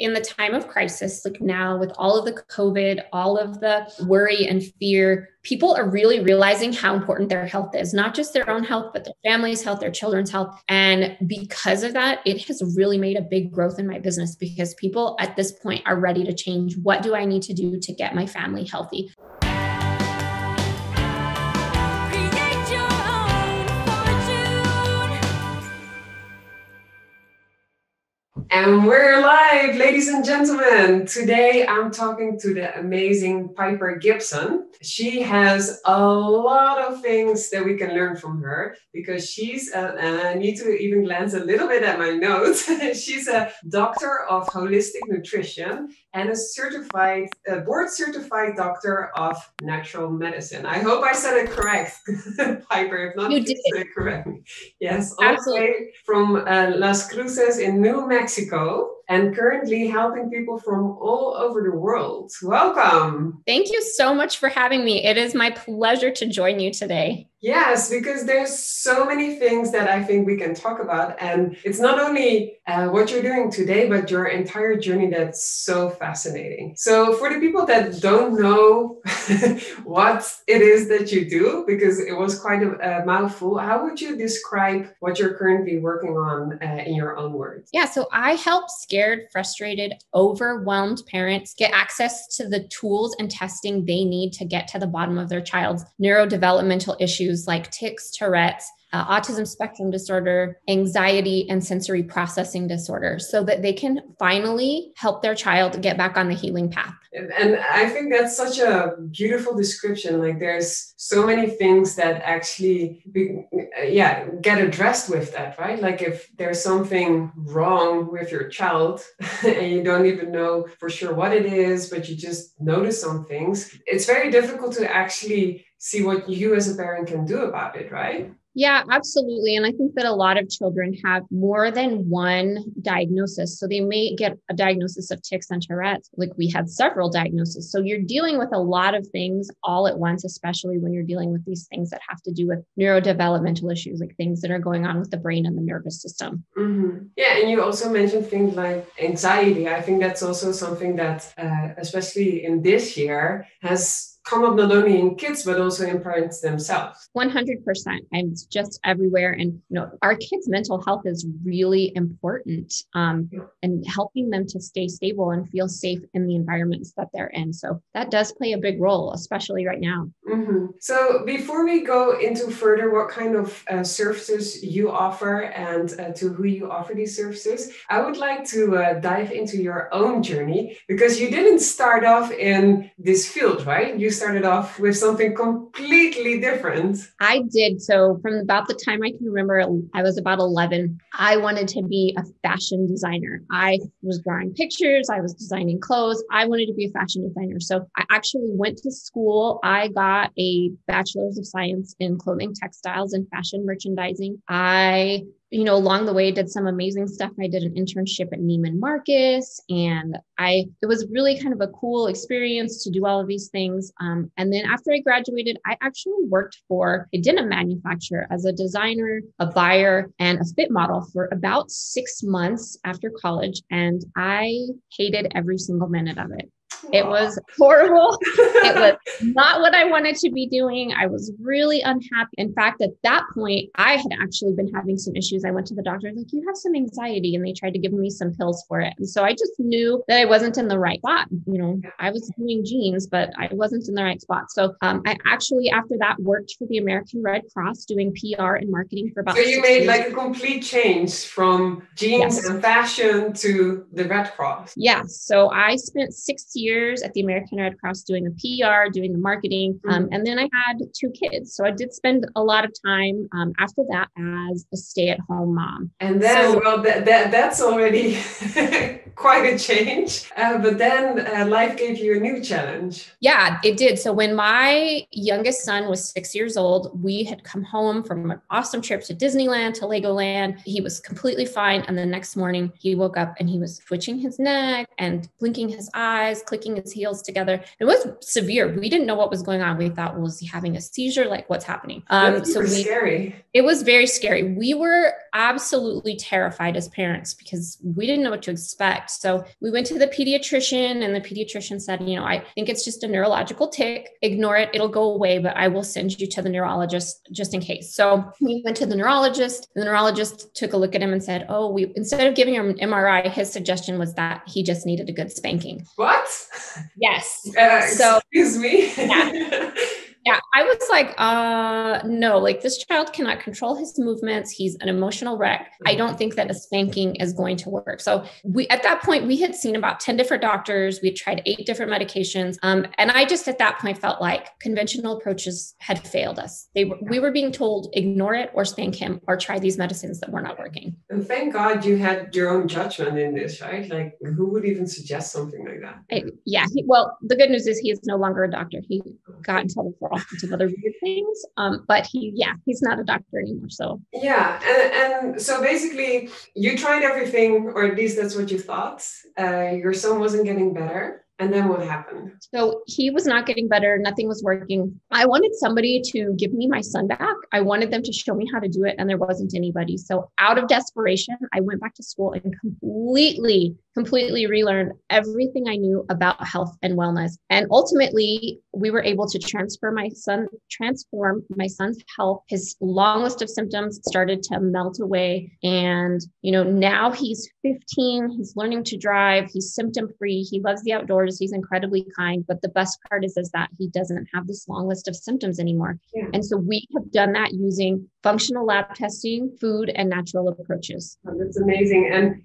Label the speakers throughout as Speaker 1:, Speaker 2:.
Speaker 1: in the time of crisis, like now with all of the COVID, all of the worry and fear, people are really realizing how important their health is, not just their own health, but their family's health, their children's health. And because of that, it has really made a big growth in my business because people at this point are ready to change. What do I need to do to get my family healthy?
Speaker 2: And we're live, ladies and gentlemen. Today I'm talking to the amazing Piper Gibson. She has a lot of things that we can learn from her because she's, a, and I need to even glance a little bit at my notes. she's a doctor of holistic nutrition and a certified, a board certified doctor of natural medicine. I hope I said it correct, Piper. If not,
Speaker 1: you did.
Speaker 2: it correctly. Yes, way from uh, Las Cruces in New Mexico and currently helping people from all over the world. Welcome.
Speaker 1: Thank you so much for having me. It is my pleasure to join you today.
Speaker 2: Yes, because there's so many things that I think we can talk about. And it's not only uh, what you're doing today, but your entire journey that's so fascinating. So, for the people that don't know what it is that you do, because it was quite a, a mouthful, how would you describe what you're currently working on uh, in your own words?
Speaker 1: Yeah, so I help scared, frustrated, overwhelmed parents get access to the tools and testing they need to get to the bottom of their child's neurodevelopmental issues issues like tics, Tourette's, uh, autism spectrum disorder, anxiety, and sensory processing disorder so that they can finally help their child get back on the healing path.
Speaker 2: And I think that's such a beautiful description. Like there's so many things that actually, be, yeah, get addressed with that, right? Like if there's something wrong with your child and you don't even know for sure what it is, but you just notice some things, it's very difficult to actually see what you as a parent can do about it, right?
Speaker 1: Yeah, absolutely. And I think that a lot of children have more than one diagnosis. So they may get a diagnosis of tics and Tourette's. Like we had several diagnoses. So you're dealing with a lot of things all at once, especially when you're dealing with these things that have to do with neurodevelopmental issues, like things that are going on with the brain and the nervous system.
Speaker 2: Mm-hmm. Yeah. And you also mentioned things like anxiety. I think that's also something that, uh, especially in this year, has come up not only in kids but also in parents themselves.
Speaker 1: 100% i'm just everywhere. And you know our kids mental health is really important um, yeah. and helping them to stay stable and feel safe in the environments that they're in. So that does play a big role especially right now.
Speaker 2: Mm-hmm. so before we go into further what kind of uh, services you offer and uh, to who you offer these services i would like to uh, dive into your own journey because you didn't start off in this field right? You started off with something completely different.
Speaker 1: I did. So, from about the time I can remember, I was about 11. I wanted to be a fashion designer. I was drawing pictures, I was designing clothes. I wanted to be a fashion designer. So, I actually went to school. I got a bachelor's of science in clothing, textiles, and fashion merchandising. I you know, along the way, did some amazing stuff. I did an internship at Neiman Marcus, and I it was really kind of a cool experience to do all of these things. Um, and then after I graduated, I actually worked for a denim manufacturer as a designer, a buyer, and a fit model for about six months after college, and I hated every single minute of it. It was horrible. it was not what I wanted to be doing. I was really unhappy. In fact, at that point, I had actually been having some issues. I went to the doctor, like, you have some anxiety. And they tried to give me some pills for it. And so I just knew that I wasn't in the right spot. You know, I was doing jeans, but I wasn't in the right spot. So um, I actually, after that, worked for the American Red Cross doing PR and marketing for about
Speaker 2: So you made years. like a complete change from jeans yes. and fashion to the Red Cross.
Speaker 1: Yes. So I spent six years years at the American Red Cross doing the PR, doing the marketing. Um, mm-hmm. and then I had two kids. So I did spend a lot of time um, after that as a stay at home mom.
Speaker 2: And then, so, well, that, that, that's already quite a change. Uh, but then uh, life gave you a new challenge.
Speaker 1: Yeah, it did. So when my youngest son was six years old, we had come home from an awesome trip to Disneyland, to Legoland. He was completely fine. And the next morning, he woke up and he was twitching his neck and blinking his eyes, clicking clicking his heels together. It was severe. We didn't know what was going on. We thought, well, is he having a seizure? Like, what's happening?
Speaker 2: Um, so we, scary.
Speaker 1: It was very scary. We were absolutely terrified as parents because we didn't know what to expect. So we went to the pediatrician, and the pediatrician said, you know, I think it's just a neurological tic. Ignore it; it'll go away. But I will send you to the neurologist just in case. So we went to the neurologist. The neurologist took a look at him and said, "Oh, we instead of giving him an MRI, his suggestion was that he just needed a good spanking."
Speaker 2: What?
Speaker 1: Yes.
Speaker 2: Uh, so excuse me.
Speaker 1: Yeah. yeah i was like uh no like this child cannot control his movements. He's an emotional wreck. I don't think that a spanking is going to work. So we at that point we had seen about 10 different doctors. We tried eight different medications. Um, and i just at that point felt like conventional approaches had failed us. They were, we were being told ignore it or spank him or try these medicines that were not working.
Speaker 2: And thank god you had your own judgment in this right? Like who would even suggest something like that?
Speaker 1: I, yeah he, well the good news is he is no longer a doctor. He got in trouble for all sorts of other weird things. Um, but he, yeah, he's not a doctor anymore. So
Speaker 2: yeah, and and so basically, you tried everything, or at least that's what you thought. Uh, your son wasn't getting better. And then what happened?
Speaker 1: So he was not getting better. Nothing was working. I wanted somebody to give me my son back. I wanted them to show me how to do it, and there wasn't anybody. So, out of desperation, I went back to school and completely completely relearned everything I knew about health and wellness. And ultimately, we were able to transfer my son, transform my son's health. His long list of symptoms started to melt away. And, you know, now he's 15, he's learning to drive, he's symptom free, he loves the outdoors, he's incredibly kind. But the best part is, is that he doesn't have this long list of symptoms anymore. Yeah. And so we have done that using functional lab testing, food, and natural approaches.
Speaker 2: Oh, that's amazing. And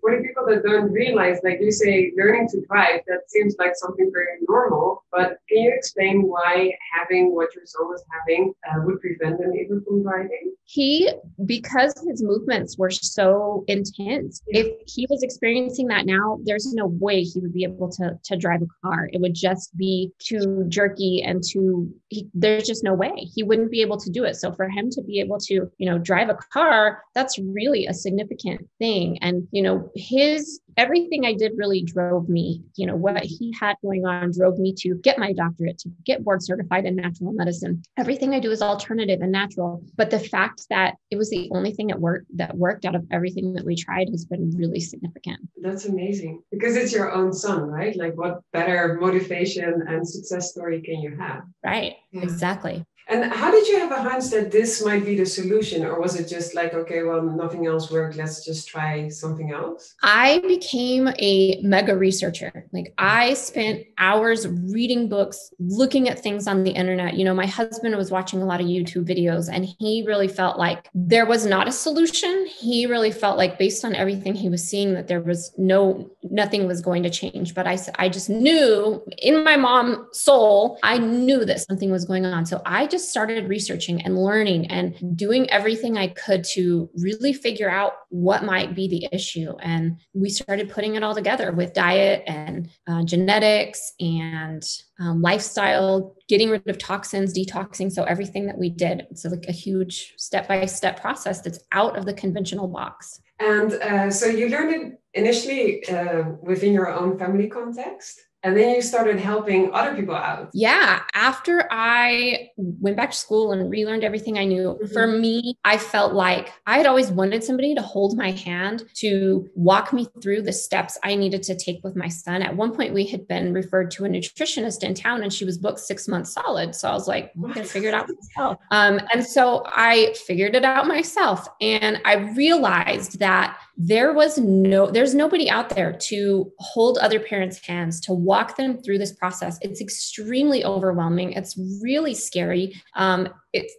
Speaker 2: for the people that don't realize, like you say, learning to drive, that seems like something very normal. But can you explain why having what your son was having uh, would prevent them even from driving?
Speaker 1: He, because his movements were so intense, yeah. if he was experiencing that now, there's no way he would be able to, to drive a car. It would just be too jerky and too, he, there's just no way he wouldn't be able to do it. So for him to be able to, you know, drive a car, that's really a significant thing. And, you know, his everything I did really drove me, you know, what he had going on drove me to get my doctorate, to get board certified in natural medicine. Everything I do is alternative and natural. But the fact that it was the only thing that worked that worked out of everything that we tried has been really significant.
Speaker 2: That's amazing. Because it's your own son, right? Like what better motivation and success story can you have?
Speaker 1: Right. Yeah. Exactly.
Speaker 2: And how did you have a hunch that this might be the solution? Or was it just like, okay, well, nothing else worked. Let's just try something else?
Speaker 1: I became a mega researcher. Like I spent hours reading books, looking at things on the internet. You know, my husband was watching a lot of YouTube videos and he really felt like there was not a solution. He really felt like based on everything he was seeing that there was no, nothing was going to change. But I, I just knew in my mom's soul, I knew that something was going on. So I just just started researching and learning and doing everything I could to really figure out what might be the issue. And we started putting it all together with diet and uh, genetics and um, lifestyle, getting rid of toxins, detoxing. So everything that we did, it's like a huge step by step process that's out of the conventional box.
Speaker 2: And uh, so you learned it initially uh, within your own family context and then you started helping other people out.
Speaker 1: Yeah after i went back to school and relearned everything i knew mm-hmm. for me i felt like i had always wanted somebody to hold my hand to walk me through the steps i needed to take with my son. At one point we had been referred to a nutritionist in town and she was booked six months solid. So i was like i'm gonna figure it out myself. Um, and so i figured it out myself and i realized that there was no there's nobody out there to hold other parents hands to walk them through this process. It's extremely overwhelming. It's really scary. Um,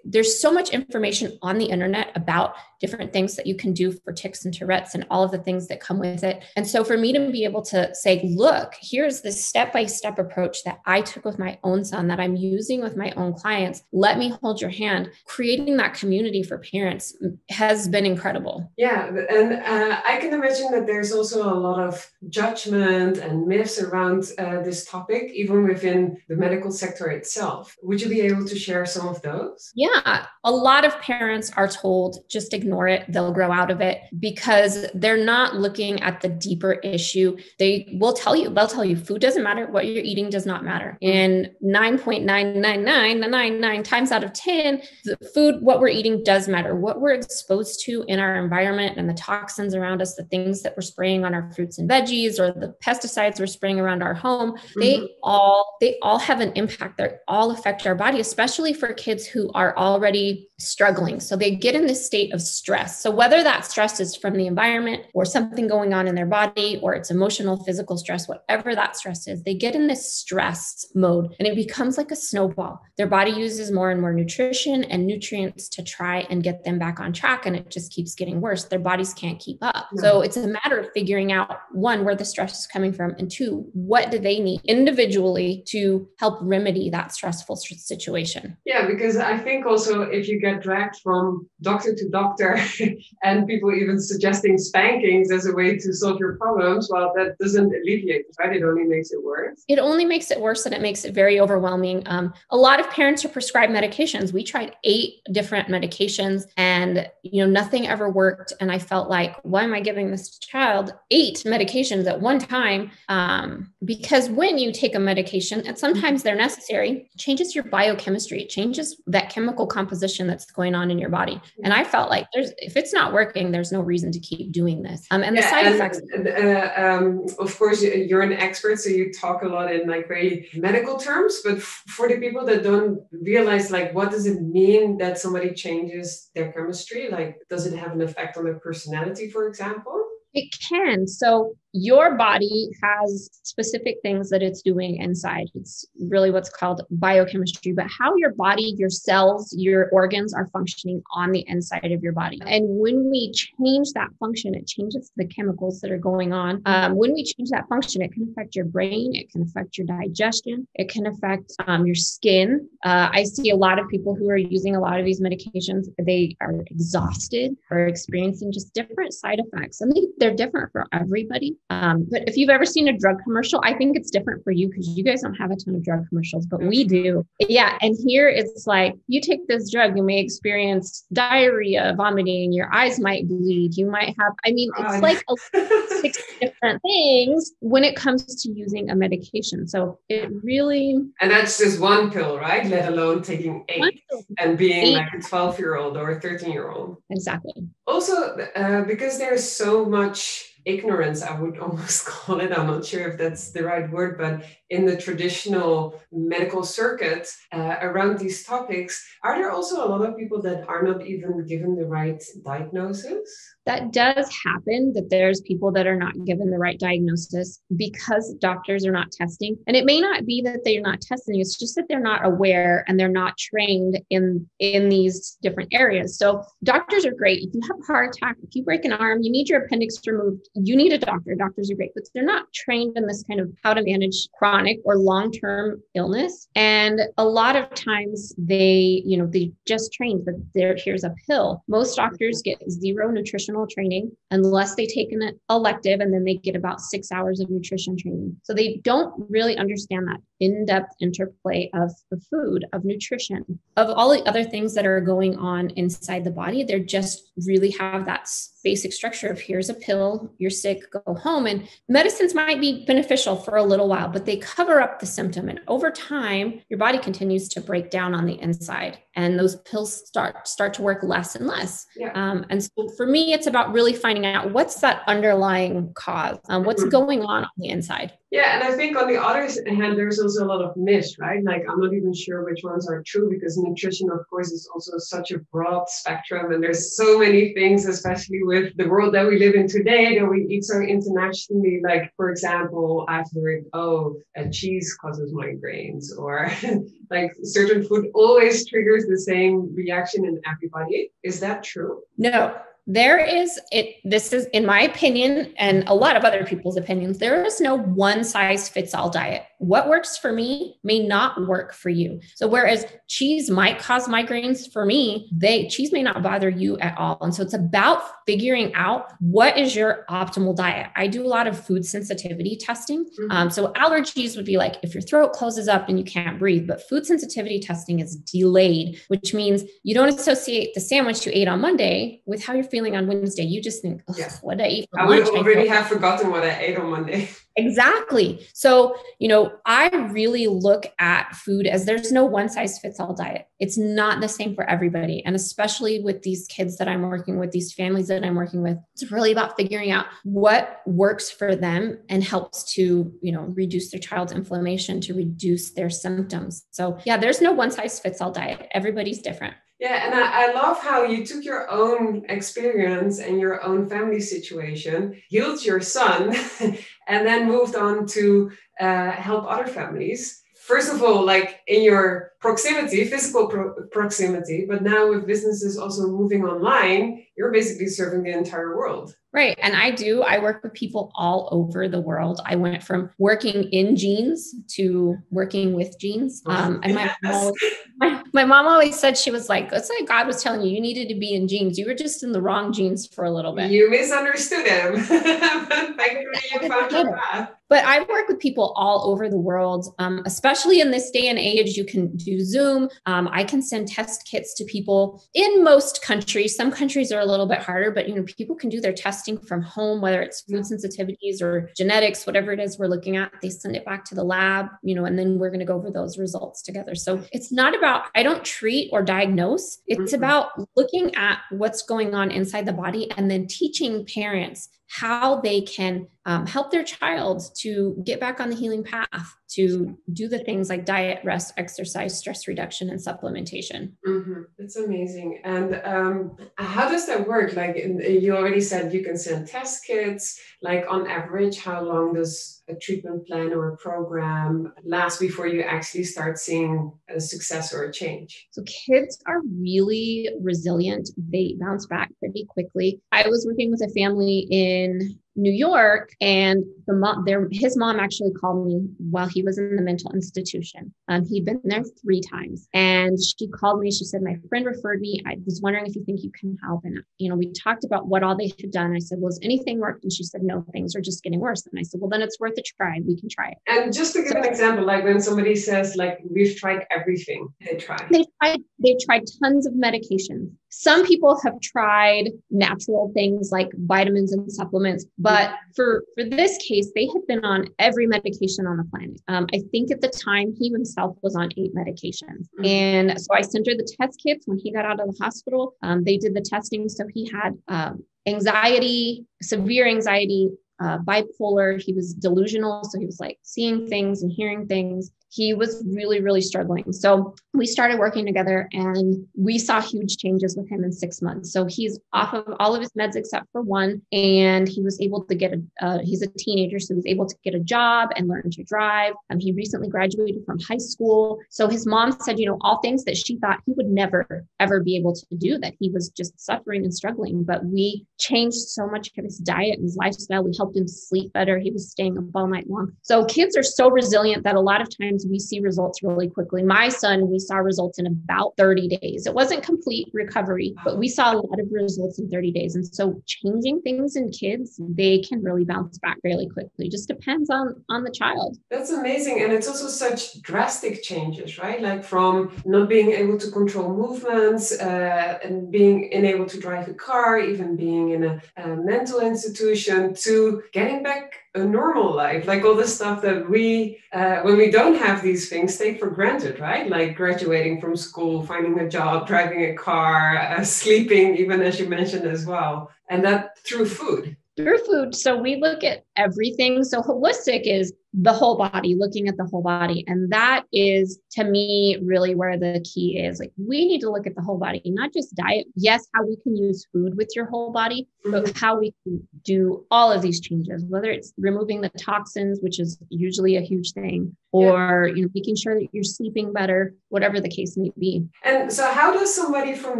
Speaker 1: there's so much information on the internet about different things that you can do for tics and tourette's and all of the things that come with it. And so for me to be able to say look here's this step-by-step approach that i took with my own son that i'm using with my own clients. Let me hold your hand. Creating that community for parents has been incredible.
Speaker 2: Yeah and uh, i can imagine that there's also a lot of judgment and myths around uh, this topic, even within the medical sector itself. Would you be able to share some of those?
Speaker 1: Yeah, a lot of parents are told just ignore it, they'll grow out of it because they're not looking at the deeper issue. They will tell you, they'll tell you food doesn't matter, what you're eating does not matter. And 9.99999 times out of 10, the food, what we're eating does matter. What we're exposed to in our environment and the toxins around us, the things that we're spraying on our fruits and veggies or the pesticides we're spraying around our home, mm-hmm. they all they all have an impact. They all affect our body, especially for kids who are already struggling. So they get in this state of stress. So whether that stress is from the environment or something going on in their body or it's emotional, physical stress, whatever that stress is, they get in this stress mode and it becomes like a snowball. Their body uses more and more nutrition and nutrients to try and get them back on track and it just keeps getting worse. Their bodies can't keep up. So it's a matter of figuring out one where the stress is coming from and two what do they need individually to help remedy that stressful situation.
Speaker 2: Yeah, because I think also if you get dragged from doctor to doctor and people even suggesting spankings as a way to solve your problems, well, that doesn't alleviate it, right? It only makes it worse.
Speaker 1: It only makes it worse and it makes it very overwhelming. Um, a lot of parents are prescribed medications. We tried eight different medications and you know nothing ever worked. And I felt like, why am I giving this child eight medications at one time? Um, because when you take a medication, and sometimes they're necessary, changes your biochemistry, it changes that chemical composition that's going on in your body. And I felt like there's if it's not working, there's no reason to keep doing this. Um, and yeah, the side and, effects.
Speaker 2: Uh, um, of course, you're an expert, so you talk a lot in like very medical terms. But for the people that don't realize, like, what does it mean that somebody changes their chemistry? Like, does it have an effect on their personality, for example?
Speaker 1: It can. So your body has specific things that it's doing inside. It's really what's called biochemistry, but how your body, your cells, your organs are functioning on the inside of your body. And when we change that function, it changes the chemicals that are going on. Um, when we change that function, it can affect your brain, it can affect your digestion, it can affect um, your skin. Uh, I see a lot of people who are using a lot of these medications, they are exhausted or experiencing just different side effects. And they, they're different for everybody. Um, but if you've ever seen a drug commercial, I think it's different for you because you guys don't have a ton of drug commercials, but we do. Yeah. And here it's like you take this drug, you may experience diarrhea, vomiting, your eyes might bleed, you might have, I mean, it's like six different things when it comes to using a medication. So it really.
Speaker 2: And that's just one pill, right? Let alone taking eight and being eight. like a 12 year old or a 13 year old.
Speaker 1: Exactly.
Speaker 2: Also, uh, because there's so much ignorance, I would almost call it. I'm not sure if that's the right word, but in the traditional medical circuit uh, around these topics, are there also a lot of people that are not even given the right diagnosis?
Speaker 1: That does happen that there's people that are not given the right diagnosis because doctors are not testing. And it may not be that they're not testing, it's just that they're not aware and they're not trained in in these different areas. So doctors are great. If you have a heart attack, if you break an arm, you need your appendix removed, you need a doctor. Doctors are great, but they're not trained in this kind of how to manage chronic or long-term illness. And a lot of times they, you know, they just trained, but there here's a pill. Most doctors get zero nutritional training unless they take an elective and then they get about six hours of nutrition training. So they don't really understand that in-depth interplay of the food, of nutrition, of all the other things that are going on inside the body. They're just really have that basic structure of here's a pill, you're sick, go home. And medicines might be beneficial for a little while, but they cover up the symptom. And over time, your body continues to break down on the inside and those pills start start to work less and less. Yeah. Um, and so for me, it's about really finding out what's that underlying cause, um, what's mm-hmm. going on on the inside.
Speaker 2: Yeah, and I think on the other hand, there's also a lot of myths, right? Like I'm not even sure which ones are true because nutrition, of course, is also such a broad spectrum, and there's so many things, especially with the world that we live in today, that we eat so internationally. Like, for example, I've heard, oh, uh, a cheese causes migraines, or like certain food always triggers the same reaction in everybody. Is that true?
Speaker 1: No, there is it this is in my opinion and a lot of other people's opinions there is no one size fits all diet. What works for me may not work for you. So whereas cheese might cause migraines for me they cheese may not bother you at all. And so it's about figuring out what is your optimal diet. I do a lot of food sensitivity testing. Mm-hmm. um, so allergies would be like if your throat closes up and you can't breathe but food sensitivity testing is delayed which means you don't associate the sandwich you ate on monday with how you're feeling feeling on Wednesday, you just think, yeah. what did I eat
Speaker 2: for I lunch? would already I have forgotten what I ate on Monday.
Speaker 1: Exactly. So, you know, I really look at food as there's no one size fits all diet. It's not the same for everybody. And especially with these kids that I'm working with, these families that I'm working with, it's really about figuring out what works for them and helps to, you know, reduce their child's inflammation, to reduce their symptoms. So, yeah, there's no one size fits all diet. Everybody's different.
Speaker 2: Yeah, and I, I, love how you took your own experience and your own family situation, healed your son, and then moved on to uh, help other families. First of all, like in your proximity, physical pro- proximity, but now with businesses also moving online, you're basically serving the entire world.
Speaker 1: Right. And I do. I work with people all over the world. I went from working in jeans to working with jeans. Um, and my, yes. mom always, my, my, mom always said, she was like, it's like God was telling you, you needed to be in jeans. You were just in the wrong jeans for a little bit.
Speaker 2: You misunderstood him. Thankfully, you found your path.
Speaker 1: But I work with people all over the world, um, especially in this day and age. You can do Zoom. Um, I can send test kits to people in most countries. Some countries are a little bit harder, but you know, people can do their testing from home, whether it's food sensitivities or genetics, whatever it is we're looking at. They send it back to the lab, you know, and then we're going to go over those results together. So it's not about I don't treat or diagnose. It's mm-hmm. about looking at what's going on inside the body and then teaching parents how they can um, help their child to get back on the healing path to do the things like diet rest exercise stress reduction and supplementation.
Speaker 2: Mm-hmm. that's amazing. And um, how does that work? Like you already said you can send test kits. Like on average how long does a treatment plan or a program last before you actually start seeing a success or a change?
Speaker 1: So kids are really resilient. They bounce back pretty quickly. I was working with a family in New York, and the mom, there, his mom actually called me while he was in the mental institution. Um, he'd been there three times, and she called me. She said, "My friend referred me. I was wondering if you think you can help." And you know, we talked about what all they had done. I said, "Well, has anything worked?" And she said, "No, things are just getting worse." And I said, "Well, then it's worth a try. We can try it."
Speaker 2: And just to give so, an example, like when somebody says, "Like we've tried everything," they try.
Speaker 1: They tried. They tried tons of medications. Some people have tried natural things like vitamins and supplements, but for for this case, they had been on every medication on the planet. Um, I think at the time he himself was on eight medications, mm-hmm. and so I sent her the test kits when he got out of the hospital. Um, they did the testing, so he had um, anxiety, severe anxiety, uh, bipolar. He was delusional. So he was like seeing things and hearing things he was really, really struggling. So we started working together and we saw huge changes with him in six months. So he's off of all of his meds except for one. And he was able to get a, uh, he's a teenager, so he was able to get a job and learn to drive. Um, he recently graduated from high school. So his mom said, you know, all things that she thought he would never, ever be able to do, that he was just suffering and struggling. But we changed so much of his diet and his lifestyle. We helped him sleep better. He was staying up all night long. So kids are so resilient that a lot of times we see results really quickly. My son, we saw results in about 30 days. It wasn't complete recovery, but we saw a lot of results in 30 days. And so changing things in kids, they can really bounce back really quickly. It just depends on on the child.
Speaker 2: That's amazing. And it's also such drastic changes, right? Like from not being able to control movements uh, and being unable to drive a car, even being in a, a mental institution to getting back a normal life like all the stuff that we uh, when we don't have these things take for granted right? Like graduating from school finding a job driving a car uh, sleeping even as you mentioned as well and that through food.
Speaker 1: Through food. So we look at everything. So holistic is the whole body, looking at the whole body. And that is to me really where the key is. Like we need to look at the whole body, not just diet. Yes, how we can use food with your whole body, but mm-hmm. how we can do all of these changes, whether it's removing the toxins, which is usually a huge thing, or yeah. you know, making sure that you're sleeping better, whatever the case may be.
Speaker 2: And so how does somebody from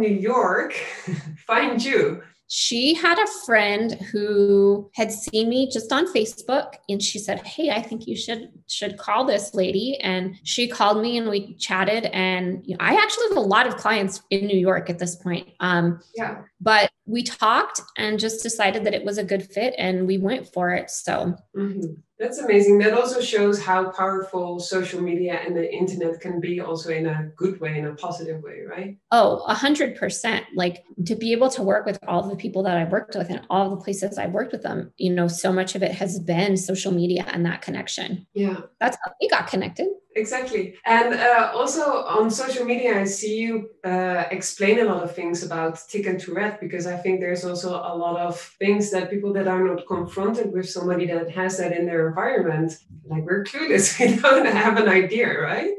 Speaker 2: New York find you?
Speaker 1: She had a friend who had seen me just on Facebook and she said, "Hey, I think you should should call this lady." And she called me and we chatted and you know, I actually have a lot of clients in New York at this point. Um, yeah. But we talked and just decided that it was a good fit and we went for it. So
Speaker 2: mm-hmm. That's amazing. That also shows how powerful social media and the internet can be, also in a good way, in a positive way, right?
Speaker 1: Oh, a hundred percent. Like to be able to work with all the people that I've worked with and all the places I've worked with them, you know, so much of it has been social media and that connection.
Speaker 2: Yeah.
Speaker 1: That's how we got connected.
Speaker 2: Exactly. And uh, also on social media, I see you uh, explain a lot of things about tic and Tourette because I think there's also a lot of things that people that are not confronted with somebody that has that in their environment, like we're clueless, we don't have an idea, right?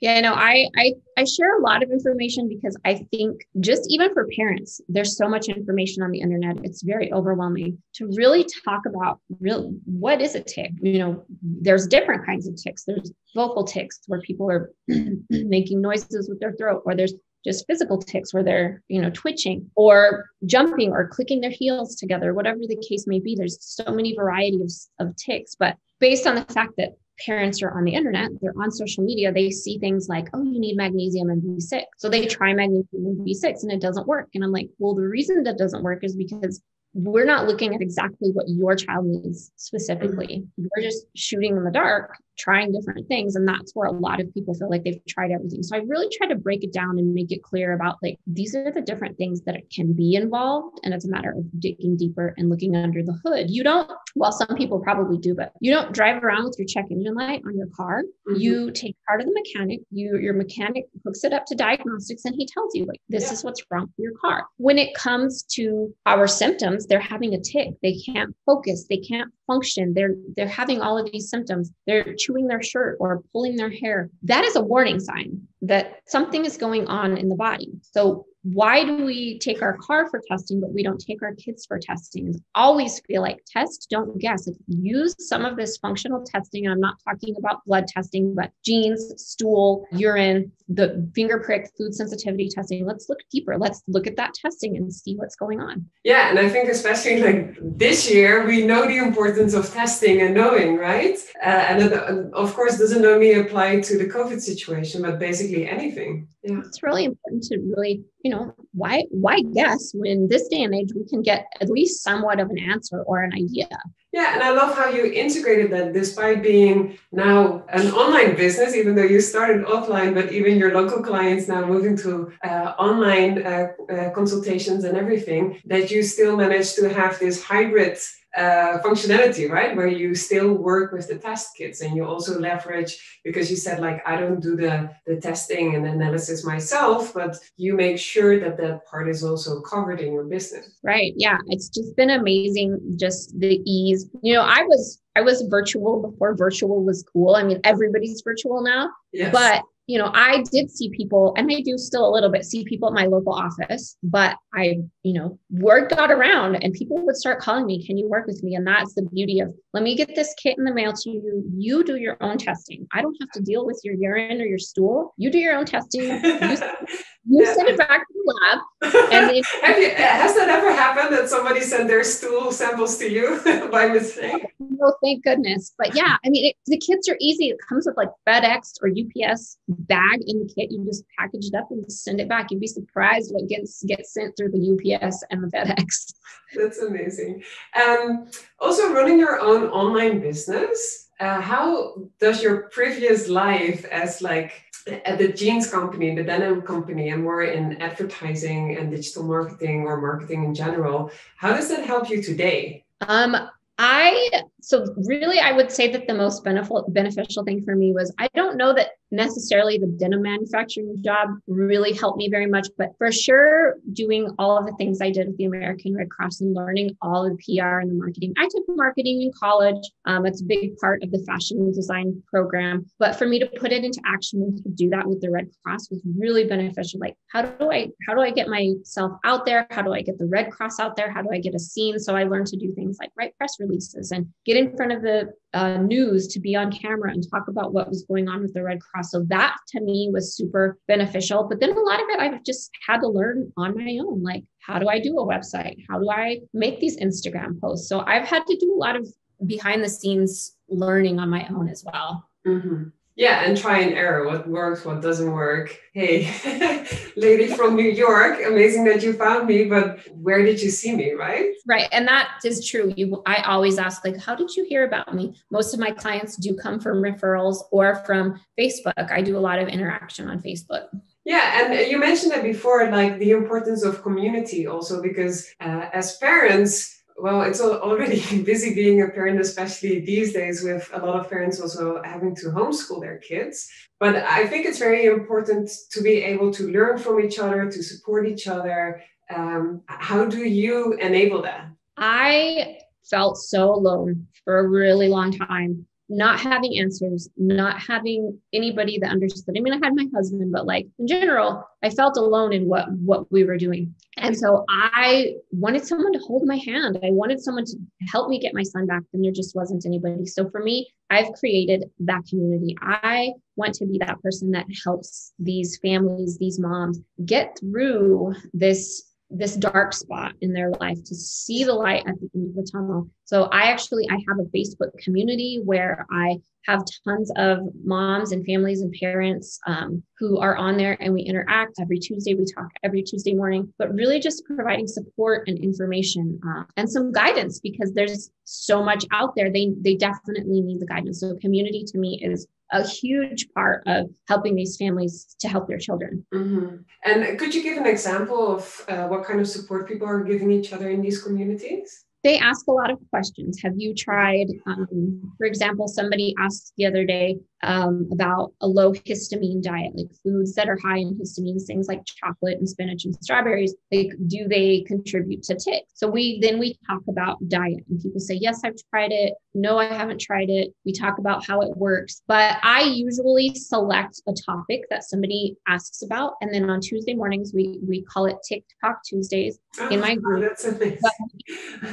Speaker 1: Yeah, no, I, I I share a lot of information because I think just even for parents, there's so much information on the internet. It's very overwhelming to really talk about real what is a tic. You know, there's different kinds of tics. There's vocal tics where people are making noises with their throat, or there's just physical tics where they're you know twitching or jumping or clicking their heels together whatever the case may be there's so many varieties of, of tics but based on the fact that parents are on the internet, they're on social media, they see things like, oh, you need magnesium and B6. So they try magnesium and B6 and it doesn't work. And I'm like, well, the reason that doesn't work is because we're not looking at exactly what your child needs specifically. We're just shooting in the dark trying different things and that's where a lot of people feel like they've tried everything. So i really try to break it down and make it clear about like these are the different things that can be involved and it's a matter of digging deeper and looking under the hood. You don't well some people probably do but you don't drive around with your check engine light on your car. Mm-hmm. you take part of the mechanic you your mechanic hooks it up to diagnostics and he tells you like this yeah. is what's wrong with your car. When it comes to our symptoms they're having a tic. They can't focus. They can't function. They're they're having all of these symptoms. They're chewing their shirt or pulling their hair. That is a warning sign that something is going on in the body. So why do we take our car for testing but we don't take our kids for testing? Always feel like test. Don't guess. Like use some of this functional testing i'm not talking about blood testing but genes stool urine the finger prick food sensitivity testing let's look deeper. Let's look at that testing and see what's going on.
Speaker 2: Yeah and i think especially like this year we know the importance of testing and knowing right? Uh, and it, of course doesn't only apply to the covid situation but basically anything
Speaker 1: yeah. it's really important to really you know why why guess when this day and age we can get at least somewhat of an answer or an idea
Speaker 2: yeah and i love how you integrated that despite being now an online business even though you started offline but even your local clients now moving to uh, online uh, uh, consultations and everything that you still managed to have this hybrid uh, functionality, right? Where you still work with the test kits and you also leverage because you said like I don't do the the testing and analysis myself, but you make sure that that part is also covered in your business.
Speaker 1: Right. Yeah. It's just been amazing, just the ease. You know, I was I was virtual before virtual was cool. I mean, everybody's virtual now. Yes. But you know, I did see people, and I do still a little bit see people at my local office, but I, you know, word got around and people would start calling me, Can you work with me? And that's the beauty of let me get this kit in the mail to you. You do your own testing. I don't have to deal with your urine or your stool. You do your own testing. You, you yeah. send it back to the lab. And
Speaker 2: you, has that ever happened that somebody sent their stool samples to you by mistake?
Speaker 1: No, thank goodness. But yeah, I mean, it, the kits are easy. It comes with like FedEx or UPS bag in the kit. You just package it up and send it back. You'd be surprised what gets gets sent through the UPS and the FedEx.
Speaker 2: That's amazing. Um, also, running your own online business. Uh, how does your previous life as like at the jeans company, the denim company, and more in advertising and digital marketing or marketing in general, how does that help you today?
Speaker 1: Um, I so really I would say that the most beneficial beneficial thing for me was I don't know that necessarily the denim manufacturing job really helped me very much, but for sure doing all of the things I did with the American Red Cross and learning all of the PR and the marketing. I took marketing in college. Um, it's a big part of the fashion design program, but for me to put it into action and to do that with the Red Cross was really beneficial. Like how do I how do I get myself out there? How do I get the Red Cross out there? How do I get a scene? So I learned to do things like write press releases and get in front of the uh, news to be on camera and talk about what was going on with the Red Cross. So that to me was super beneficial. But then a lot of it I've just had to learn on my own. Like, how do I do a website? How do I make these Instagram posts? So I've had to do a lot of behind the scenes learning on my own as well.
Speaker 2: Mm-hmm. Yeah, and try and error what works, what doesn't work. Hey, lady from New York, amazing that you found me, but where did you see me, right?
Speaker 1: Right, and that is true. You, I always ask, like, how did you hear about me? Most of my clients do come from referrals or from Facebook. I do a lot of interaction on Facebook.
Speaker 2: Yeah, and you mentioned that before, like the importance of community also, because uh, as parents, well, it's already busy being a parent, especially these days with a lot of parents also having to homeschool their kids. But I think it's very important to be able to learn from each other, to support each other. Um, how do you enable that?
Speaker 1: I felt so alone for a really long time not having answers, not having anybody that understood. I mean, I had my husband, but like in general, I felt alone in what what we were doing. And so I wanted someone to hold my hand. I wanted someone to help me get my son back, and there just wasn't anybody. So for me, I've created that community. I want to be that person that helps these families, these moms get through this this dark spot in their life to see the light at the end of the tunnel. So I actually I have a Facebook community where I have tons of moms and families and parents um, who are on there and we interact every Tuesday. We talk every Tuesday morning, but really just providing support and information uh, and some guidance because there's so much out there. They, they definitely need the guidance. So community to me is a huge part of helping these families to help their children.
Speaker 2: Mm-hmm. And could you give an example of uh, what kind of support people are giving each other in these communities?
Speaker 1: They ask a lot of questions. Have you tried, um, for example, somebody asked the other day, um, about a low histamine diet, like foods that are high in histamines, things like chocolate and spinach and strawberries. Like, do they contribute to tics? So we then we talk about diet, and people say, "Yes, I've tried it. No, I haven't tried it." We talk about how it works, but I usually select a topic that somebody asks about, and then on Tuesday mornings we we call it TikTok Tuesdays oh, in my group.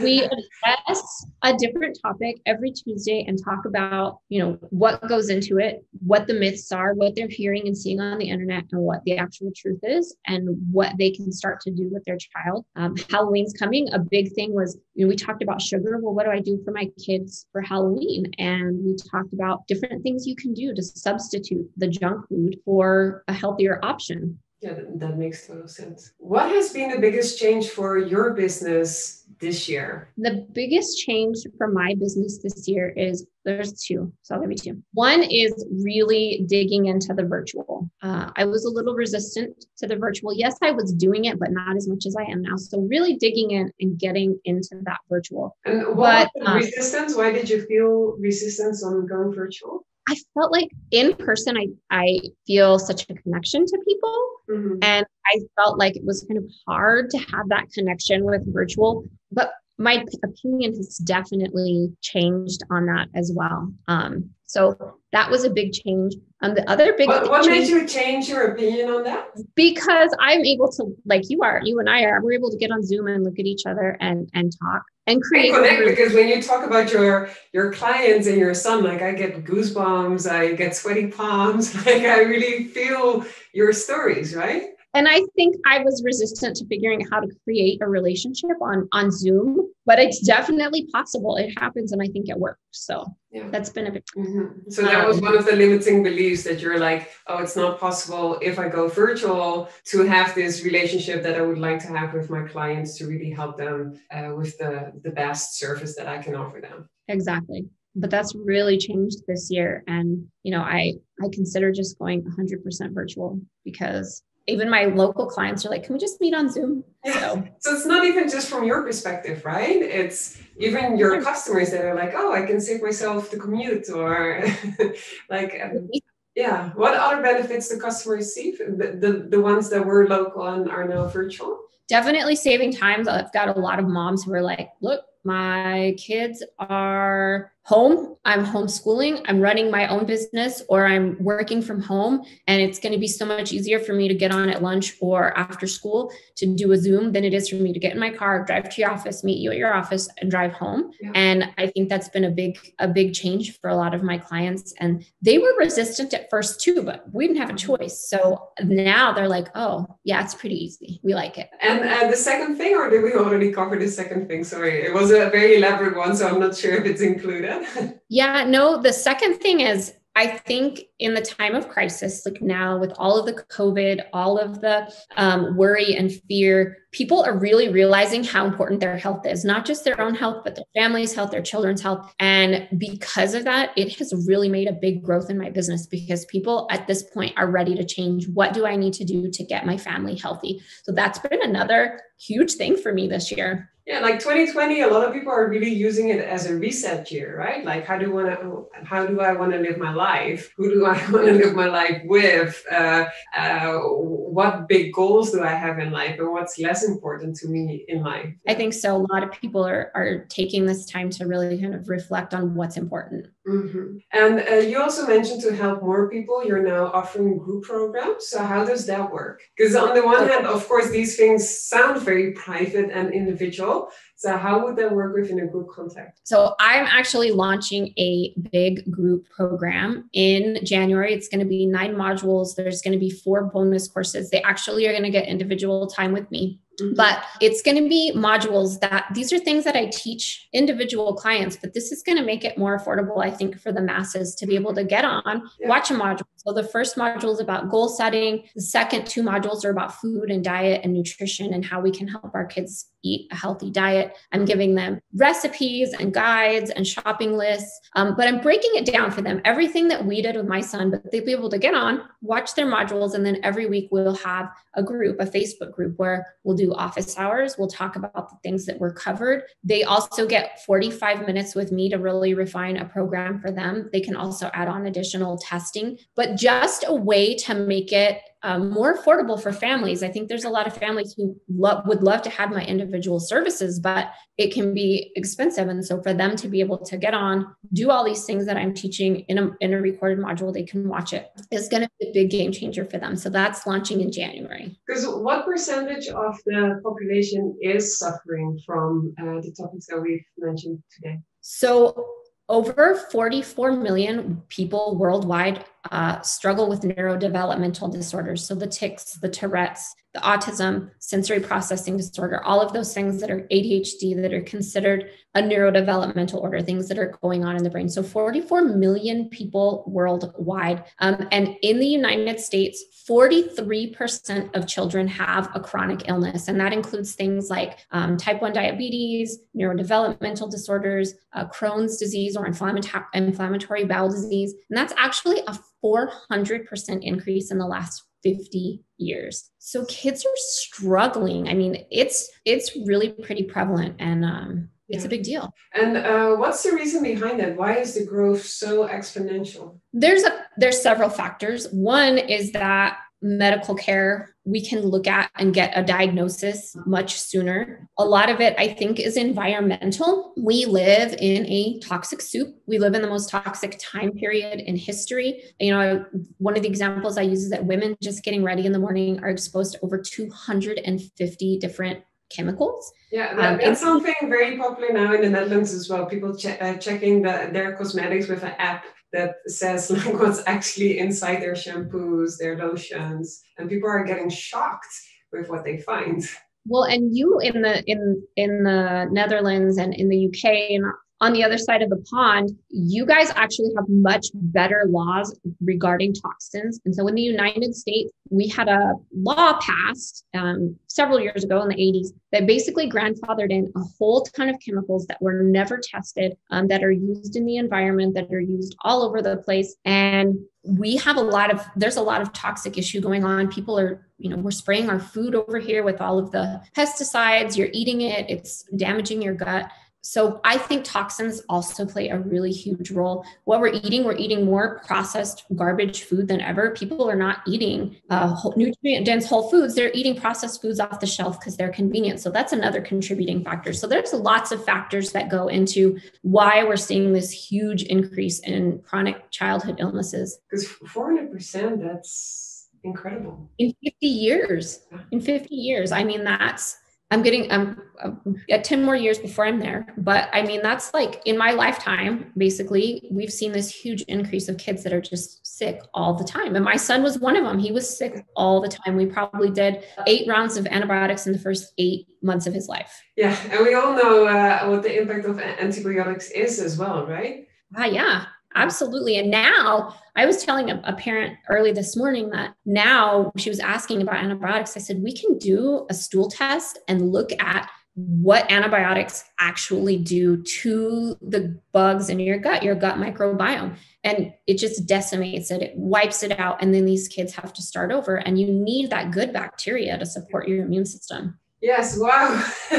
Speaker 1: We address a different topic every Tuesday and talk about you know what goes into it, what the myths are, what they're hearing and seeing on the internet, and what the actual truth is, and what they can start to do with their child. Um, Halloween's coming. A big thing was, you know, we talked about sugar. Well, what do I do for my kids for Halloween? And we talked about different things you can do to substitute the junk food for a healthier option.
Speaker 2: Yeah, that, makes total sense. What has been the biggest change for your business this year?
Speaker 1: The biggest change for my business this year is there's two. So I'll give you two. One is really digging into the virtual. Uh, I was a little resistant to the virtual. Yes, I was doing it, but not as much as I am now. So really digging in and getting into that virtual.
Speaker 2: And what but, um, resistance? Why did you feel resistance on going virtual?
Speaker 1: I felt like in person, I, I feel such a connection to people. Mm-hmm. And I felt like it was kind of hard to have that connection with virtual. But my opinion has definitely changed on that as well. Um, so that was a big change. Um, the other big
Speaker 2: what, what made you change your opinion on that?
Speaker 1: Because I'm able to, like you are, you and I are, we're able to get on Zoom and look at each other and and talk and create.
Speaker 2: And connect because when you talk about your your clients and your son, like I get goosebumps, I get sweaty palms, like I really feel your stories, right?
Speaker 1: And i think i was resistant to figuring out how to create a relationship on on zoom but it's definitely possible. It happens and i think it works. So yeah. that's been a bit
Speaker 2: mm-hmm. so that was um, one of the limiting beliefs that you're like oh it's not possible if i go virtual to have this relationship that i would like to have with my clients to really help them uh, with the the best service that i can offer them.
Speaker 1: Exactly. But that's really changed this year. And you know i i consider just going 100% virtual because even my local clients are like, can we just meet on Zoom?
Speaker 2: So. so it's not even just from your perspective, right? It's even your customers that are like, oh, I can save myself the commute or like, um, yeah. What other benefits do customers see? The, the, the ones that were local and are now virtual?
Speaker 1: Definitely saving time. I've got a lot of moms who are like, look, my kids are home, I'm homeschooling, I'm running my own business, or I'm working from home. And it's going to be so much easier for me to get on at lunch or after school to do a Zoom than it is for me to get in my car, drive to your office, meet you at your office, and drive home. Yeah. And I think that's been a big, a big change for a lot of my clients. And they were resistant at first too, but we didn't have a choice. So now they're like, oh, yeah, it's pretty easy. We like it.
Speaker 2: And uh, the second thing, or did we already cover the second thing? Sorry, it was a very elaborate one, so I'm not sure if it's included.
Speaker 1: yeah, no, the second thing is I think in the time of crisis, like now with all of the COVID, all of the um, worry and fear, people are really realizing how important their health is, not just their own health, but their family's health, their children's health. And because of that, it has really made a big growth in my business because people at this point are ready to change. What do I need to do to get my family healthy? So that's been another huge thing for me this year.
Speaker 2: Yeah, like 2020, a lot of people are really using it as a reset year, right? Like, how do want to, how do I want to live my life? Who do I want to live my life with? Uh, uh, what big goals do I have in life, and what's less important to me in life?
Speaker 1: I think so. A lot of people are are taking this time to really kind of reflect on what's important.
Speaker 2: Mm-hmm. And uh, you also mentioned to help more people, you're now offering group programs. So how does that work? Because on the one hand, of course, these things sound very private and individual. So how would that work within a group context?
Speaker 1: So I'm actually launching a big group program in January. It's going to be nine modules. There's going to be four bonus courses. They actually are going to get individual time with me. Mm-hmm. But it's going to be modules that these are things that I teach individual clients, but this is going to make it more affordable, I think, for the masses to be able to get on, yeah. watch a module. So the first module is about goal setting. The second two modules are about food and diet and nutrition and how we can help our kids eat a healthy diet. I'm giving them recipes and guides and shopping lists, um, but I'm breaking it down for them. Everything that we did with my son, but they'll be able to get on, watch their modules, and then every week we'll have a group, a Facebook group where we'll do office hours. We'll talk about the things that were covered. They also get 45 minutes with me to really refine a program for them. They can also add on additional testing, but just a way to make it um, more affordable for families. I think there's a lot of families who lo- would love to have my individual services, but it can be expensive. And so for them to be able to get on, do all these things that I'm teaching in a, in a recorded module, they can watch it. it, is going to be a big game changer for them. So that's launching in January.
Speaker 2: Because what percentage of the population is suffering from uh, the topics that we've mentioned today?
Speaker 1: So over 44 million people worldwide uh, struggle with neurodevelopmental disorders. So the tics, the Tourette's, the autism, sensory processing disorder, all of those things that are ADHD that are considered a neurodevelopmental order, things that are going on in the brain. So 44 million people worldwide. Um, and in the United States, 43% of children have a chronic illness. And that includes things like um, type 1 diabetes, neurodevelopmental disorders, uh, Crohn's disease, or inflammatory, inflammatory bowel disease. And that's actually a 400% increase in the last 50 years. So kids are struggling. I mean, it's it's really pretty prevalent and um, it's a big deal.
Speaker 2: And uh, what's the reason behind that? Why is the growth so exponential?
Speaker 1: There's a there's several factors. One is that medical care we can look at and get a diagnosis much sooner. A lot of it, I think, is environmental. We live in a toxic soup. We live in the most toxic time period in history. You know, one of the examples I use is that women just getting ready in the morning are exposed to over 250 different chemicals.
Speaker 2: Yeah, that, um, it's something very popular now in the Netherlands as well. People che- uh, checking the, their cosmetics with an app that says like what's actually inside their shampoos, their lotions, and people are getting shocked with what they find.
Speaker 1: Well, and you in the in in the Netherlands and in the UK and on the other side of the pond, you guys actually have much better laws regarding toxins. And so in the United States, we had a law passed um, several years ago in the 80s that basically grandfathered in a whole ton of chemicals that were never tested, um, that are used in the environment, that are used all over the place. And we have a lot of there's a lot of toxic issue going on people are you know we're spraying our food over here with all of the pesticides you're eating it it's damaging your gut so I think toxins also play a really huge role. What we're eating, we're eating more processed garbage food than ever. People are not eating uh, nutrient dense whole foods. They're eating processed foods off the shelf because they're convenient. So that's another contributing factor. So there's lots of factors that go into why we're seeing this huge increase in chronic childhood illnesses.
Speaker 2: Because 400%, that's incredible.
Speaker 1: In 50 years, in 50 years, I mean, that's I'm getting I'm, I'm at 10 more years before I'm there. But I mean, that's like in my lifetime, basically, we've seen this huge increase of kids that are just sick all the time. And my son was one of them. He was sick all the time. We probably did eight rounds of antibiotics in the first eight months of his life.
Speaker 2: Yeah. And we all know uh, what the impact of antibiotics is as well, right?
Speaker 1: Ah, yeah. Absolutely. And now I was telling a, a, parent early this morning that now she was asking about antibiotics. I said, we can do a stool test and look at what antibiotics actually do to the bugs in your gut, your gut microbiome. And it just decimates it, it wipes it out. And then these kids have to start over. And you need that good bacteria to support your immune system.
Speaker 2: Yes, wow.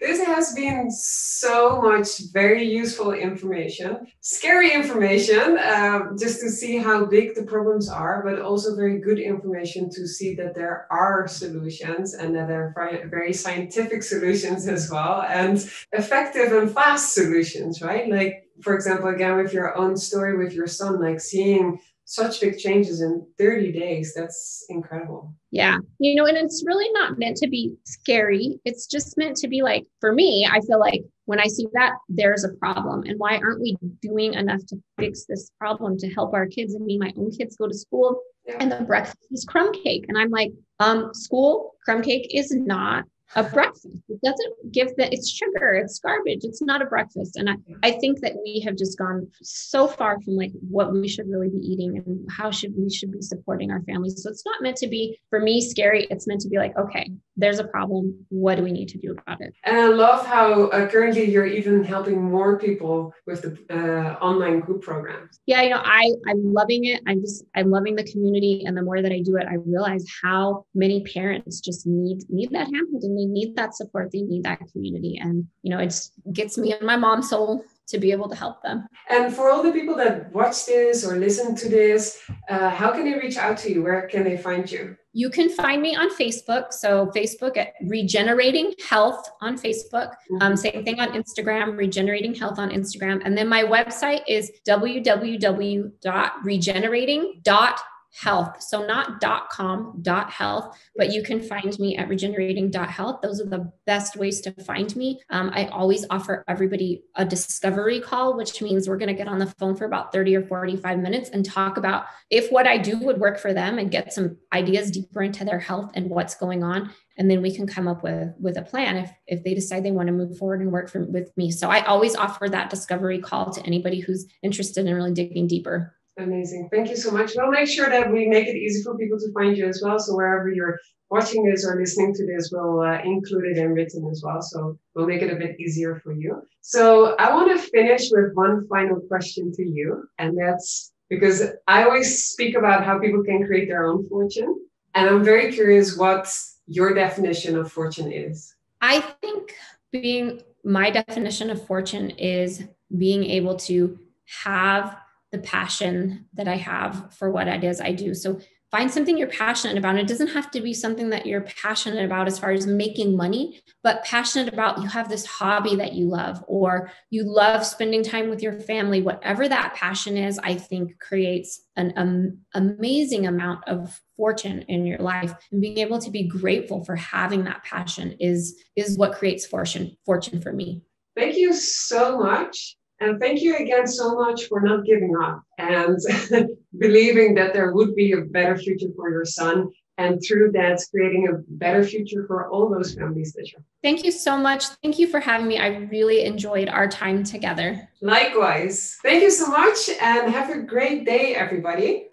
Speaker 2: this has been so much very useful information, scary information, um, just to see how big the problems are, but also very good information to see that there are solutions and that there are very scientific solutions as well, and effective and fast solutions, right? Like, for example, again, with your own story with your son, like seeing such big changes in 30 days. That's incredible.
Speaker 1: Yeah. You know, and it's really not meant to be scary. It's just meant to be like, for me, I feel like when I see that, there's a problem. And why aren't we doing enough to fix this problem to help our kids? I mean, my own kids go to school yeah. and the breakfast is crumb cake. And I'm like, um, school crumb cake is not a breakfast. It doesn't give that it's sugar, it's garbage, it's not a breakfast. And I, I think that we have just gone so far from like what we should really be eating and how should we should be supporting our families. So it's not meant to be for me scary. It's meant to be like, okay, there's a problem. What do we need to do about it?
Speaker 2: And I love how uh, currently you're even helping more people with the uh, online group programs.
Speaker 1: Yeah, you know, I I'm loving it. I'm just I'm loving the community, and the more that I do it, I realize how many parents just need need that handhold and they need that support. They need that community, and you know, it gets me and my mom's soul to be able to help them.
Speaker 2: And for all the people that watch this or listen to this, uh, how can they reach out to you? Where can they find you?
Speaker 1: You can find me on Facebook. So, Facebook at Regenerating Health on Facebook. Mm-hmm. Um, same thing on Instagram, Regenerating Health on Instagram. And then my website is www.regenerating.health health. So not .com, .health, but you can find me at regenerating dot health. Those are the best ways to find me. Um, I always offer everybody a discovery call, which means we're going to get on the phone for about 30 or 45 minutes and talk about if what I do would work for them and get some ideas deeper into their health and what's going on. And then we can come up with, with a plan if, if they decide they want to move forward and work for, with me. So I always offer that discovery call to anybody who's interested in really digging deeper.
Speaker 2: Amazing. Thank you so much. We'll make sure that we make it easy for people to find you as well. So wherever you're watching this or listening to this, we'll uh, include it in written as well. So we'll make it a bit easier for you. So I want to finish with one final question to you. And that's because I always speak about how people can create their own fortune. And I'm very curious what your definition of fortune is.
Speaker 1: I think being my definition of fortune is being able to have the passion that I have for what it is I do. So find something you're passionate about. It doesn't have to be something that you're passionate about as far as making money, but passionate about you have this hobby that you love, or you love spending time with your family. Whatever that passion is, I think creates an um, amazing amount of fortune in your life. And being able to be grateful for having that passion is is what creates fortune fortune for me.
Speaker 2: Thank you so much. And thank you again so much for not giving up and believing that there would be a better future for your son. And through that, creating a better future for all those families that you're.
Speaker 1: Thank you so much. Thank you for having me. I really enjoyed our time together.
Speaker 2: Likewise. Thank you so much and have a great day, everybody.